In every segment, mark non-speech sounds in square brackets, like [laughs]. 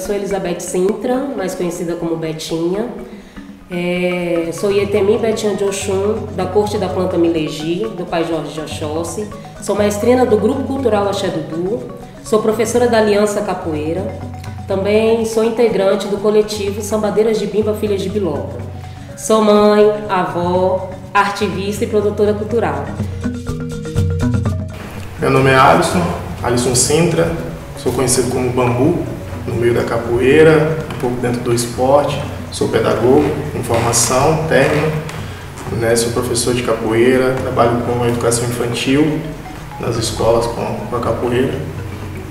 sou Elizabeth Sintra, mais conhecida como Betinha. É, sou Ietemi Betinha de Oxum, da Corte da Planta Milegi, do pai Jorge de Oxóssi. Sou maestrina do Grupo Cultural Axé Dudu. Sou professora da Aliança Capoeira. Também sou integrante do coletivo Sambadeiras de Bimba Filhas de Biloca. Sou mãe, avó, ativista e produtora cultural. Meu nome é Alisson, Alisson Sintra, sou conhecido como Bambu, no meio da capoeira, um pouco dentro do esporte. Sou pedagogo em formação, técnico, né? sou professor de capoeira, trabalho com a educação infantil nas escolas com, a capoeira.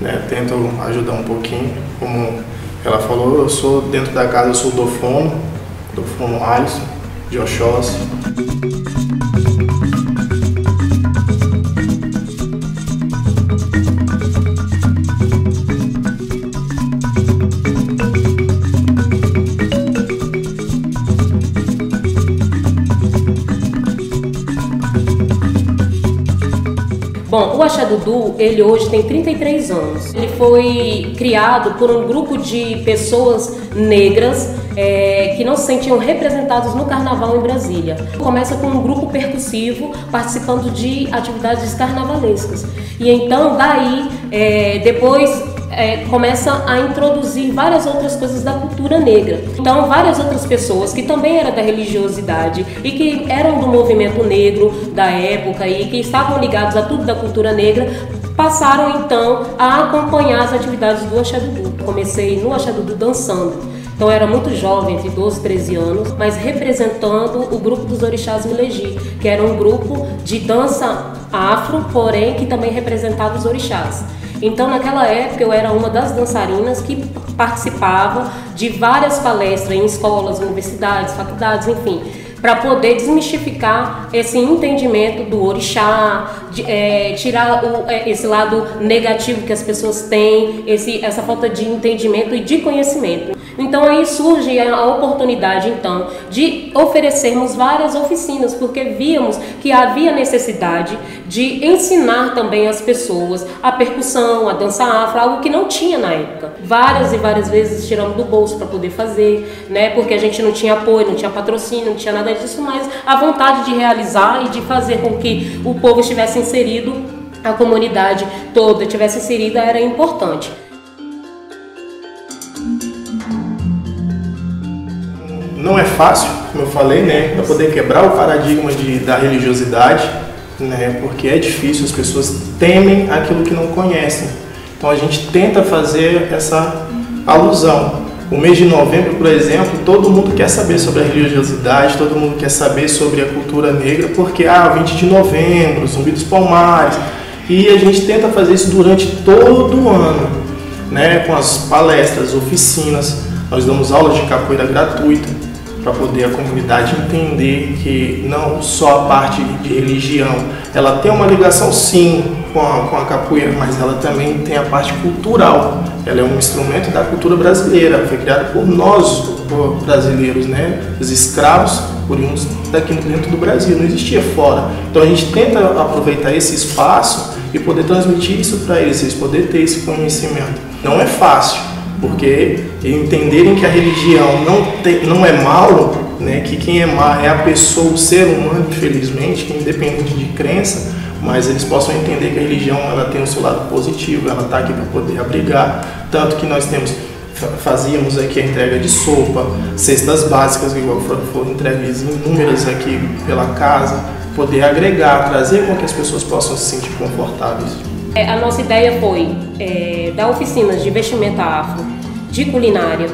Né? Tento ajudar um pouquinho, como ela falou, eu sou dentro da casa, eu sou do fono Alisson, de Oxóssi. Bom, o Axé Dudu, ele hoje tem 33 anos. Ele foi criado por um grupo de pessoas negras é, que não se sentiam representados no carnaval em Brasília. Começa com um grupo percussivo participando de atividades carnavalescas. E então, daí, é, depois é, começa a introduzir várias outras coisas da cultura negra. Então, várias outras pessoas que também eram da religiosidade e que eram do movimento negro da época e que estavam ligados a tudo da cultura negra passaram então a acompanhar as atividades do Axé Dudu. Comecei no Axé Dudu dançando. Então eu era muito jovem, entre 12 e 13 anos, mas representando o grupo dos Orixás Milegi, que era um grupo de dança afro, porém que também representava os orixás. Então, naquela época, eu era uma das dançarinas que participava de várias palestras em escolas, universidades, faculdades, enfim, para poder desmistificar esse entendimento do orixá, de, é, tirar o, é, esse lado negativo que as pessoas têm, esse, essa falta de entendimento e de conhecimento. Então aí surge a oportunidade então de oferecermos várias oficinas, porque víamos que havia necessidade de ensinar também as pessoas a percussão, a dança afro, algo que não tinha na época. Várias e várias vezes tiramos do bolso para poder fazer, né? Porque a gente não tinha apoio, não tinha patrocínio, não tinha nada disso, mas a vontade de realizar e de fazer com que o povo estivesse inserido, a comunidade toda tivesse inserida era importante. Não é fácil, como eu falei, né, para poder quebrar o paradigma de, da religiosidade, né, porque é difícil, as pessoas temem aquilo que não conhecem. Então a gente tenta fazer essa alusão. O mês de novembro, por exemplo, todo mundo quer saber sobre a religiosidade, todo mundo quer saber sobre a cultura negra, porque, ah, 20 de novembro, Zumbi dos Palmares, e a gente tenta fazer isso durante todo o ano, né, com as palestras, oficinas, nós damos aulas de capoeira gratuita, para poder a comunidade entender que não só a parte de religião, ela tem uma ligação sim com a, com a capoeira, mas ela também tem a parte cultural. Ela é um instrumento da cultura brasileira, foi criada por nós, por brasileiros, né? Os escravos oriundos daqui dentro do Brasil, não existia fora. Então a gente tenta aproveitar esse espaço e poder transmitir isso para eles, eles poderem ter esse conhecimento. Não é fácil, porque entenderem que a religião não, tem, não é mal, né, que quem é mal é a pessoa, o ser humano, infelizmente, que independente de crença, mas eles possam entender que a religião ela tem o seu lado positivo, ela está aqui para poder abrigar, tanto que nós temos fazíamos aqui a entrega de sopa, cestas básicas, que foram, foram entregues inúmeras aqui pela casa, poder agregar, trazer com que as pessoas possam se sentir confortáveis. É, a nossa ideia foi é, dar oficinas de vestimenta afro, de culinária,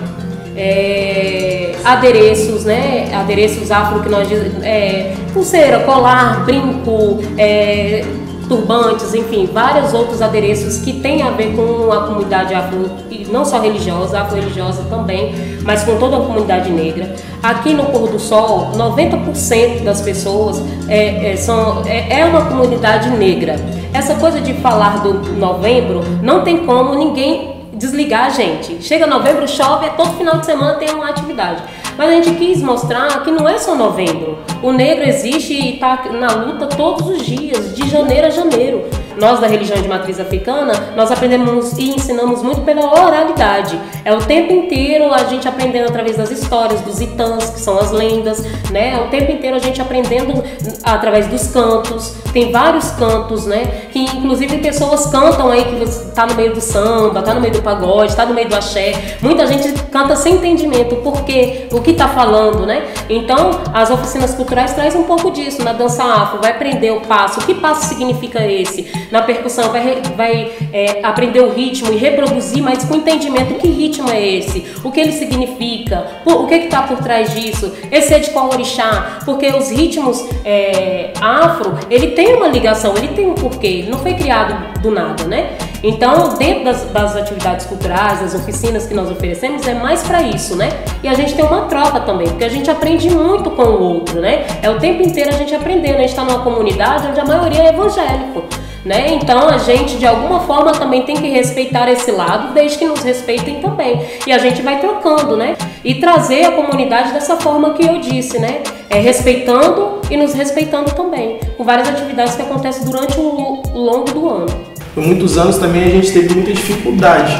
é, adereços, né? Adereços afro que nós é, pulseira, colar, brinco, é, turbantes, enfim, vários outros adereços que têm a ver com a comunidade afro, não só religiosa, afro-religiosa também, mas com toda a comunidade negra. Aqui no Pôr do Sol, 90% das pessoas é, é, são, é, é uma comunidade negra. Essa coisa de falar do novembro, não tem como ninguém desligar a gente. Chega novembro, chove, é todo final de semana tem uma atividade. Mas a gente quis mostrar que não é só novembro. O negro existe e está na luta todos os dias, de janeiro a janeiro. Nós da religião de matriz africana, nós aprendemos e ensinamos muito pela oralidade. É o tempo inteiro a gente aprendendo através das histórias, dos itãs, que são as lendas, né? É o tempo inteiro a gente aprendendo através dos cantos. Tem vários cantos, né? Que inclusive pessoas cantam aí que você tá no meio do samba, tá no meio do pagode, tá no meio do axé. Muita gente canta sem entendimento porque o que tá falando, né? Então, as oficinas culturais trazem um pouco disso na dança afro, vai aprender o passo, que passo significa esse? Na percussão vai, vai é, aprender o ritmo e reproduzir, mas com entendimento que ritmo é esse, o que ele significa, o que está por trás disso, esse é de qual orixá, porque os ritmos é, afro, ele tem uma ligação, ele tem um porquê, ele não foi criado do nada, né? Então, dentro das, das atividades culturais, das oficinas que nós oferecemos, é mais para isso, né? E a gente tem uma troca também, porque a gente aprende muito com o outro, né? É o tempo inteiro a gente aprendendo, a gente está numa comunidade onde a maioria é evangélico. Né? Então a gente de alguma forma também tem que respeitar esse lado, desde que nos respeitem também. E a gente vai trocando, né? E trazer a comunidade dessa forma que eu disse, né? É, respeitando e nos respeitando também, com várias atividades que acontecem durante o longo do ano. Por muitos anos também a gente teve muita dificuldade,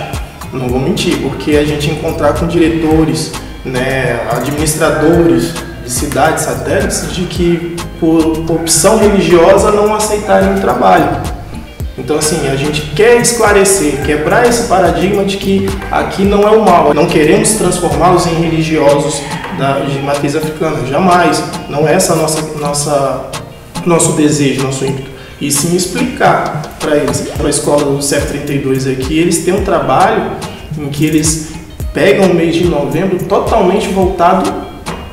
não vou mentir, porque a gente encontrar com diretores, né, administradores de cidades satélites de que por opção religiosa não aceitarem o trabalho. Então, assim, a gente quer esclarecer, quebrar esse paradigma de que aqui não é o mal. Não queremos transformá-los em religiosos da, de matriz africana, jamais. Não é essa nossa, nossa, nosso desejo, nosso ímpeto. E sim explicar para eles, para a escola do CF32 aqui, eles têm um trabalho em que eles pegam o mês de novembro totalmente voltado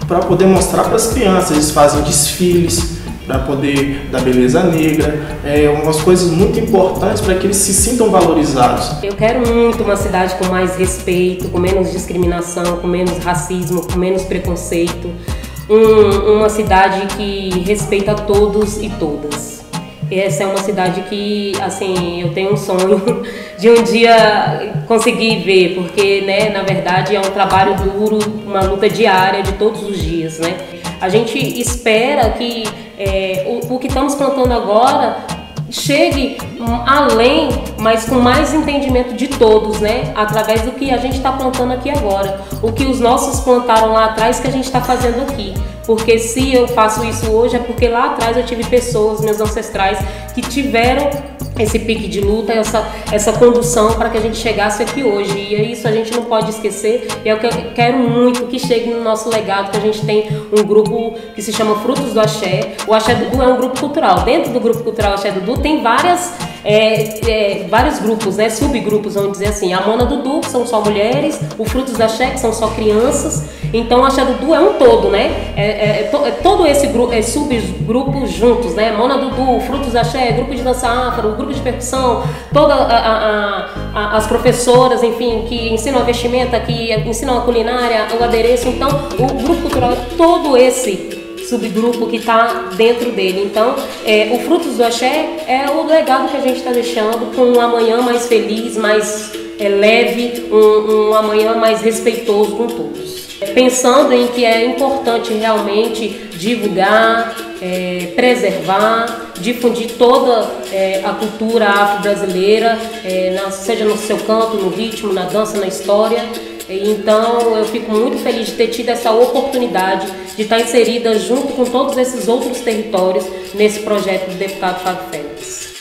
para poder mostrar para as crianças. Eles fazem desfiles, para poder da beleza negra, é umas coisas muito importantes para que eles se sintam valorizados. Eu quero muito uma cidade com mais respeito, com menos discriminação, com menos racismo, com menos preconceito, um, uma cidade que respeita todos e todas. Essa é uma cidade que, assim, eu tenho um sonho [laughs] de um dia conseguir ver, porque, né, na verdade é um trabalho duro, uma luta diária de todos os dias, né? A gente espera que é, o, o que estamos plantando agora chegue além, mas com mais entendimento de todos, né? Através do que a gente está plantando aqui agora. O que os nossos plantaram lá atrás que a gente está fazendo aqui. Porque se eu faço isso hoje é porque lá atrás eu tive pessoas, meus ancestrais, que tiveram esse pique de luta, essa, essa condução para que a gente chegasse aqui hoje. E é isso a gente não pode esquecer. E é o que eu quero muito que chegue no nosso legado, que a gente tem um grupo que se chama Frutos do Axé. O Axé Dudu é um grupo cultural. Dentro do grupo cultural Axé Dudu tem várias é, é, vários grupos, né, subgrupos, vamos dizer assim. A Mona Dudu, que são só mulheres, o Frutos da Axé, que são só crianças. Então, o Axé Dudu é um todo, né? É, é, é é todo esse grupo, é, subgrupos juntos, né? Mona Dudu, Frutos Axé, grupo de dança afro, grupo de percussão, todas as professoras, enfim, que ensinam a vestimenta, que ensinam a culinária, o adereço. Então, o grupo cultural é todo esse subgrupo que está dentro dele. Então, é, o Frutos do Axé é o legado que a gente está deixando com um amanhã mais feliz, mais é, leve, um, um amanhã mais respeitoso com todos. Pensando em que é importante realmente divulgar, é, preservar, difundir toda é, a cultura afro-brasileira, é, seja no seu canto, no ritmo, na dança, na história. Então eu fico muito feliz de ter tido essa oportunidade de estar inserida junto com todos esses outros territórios nesse projeto do deputado Fábio Félix.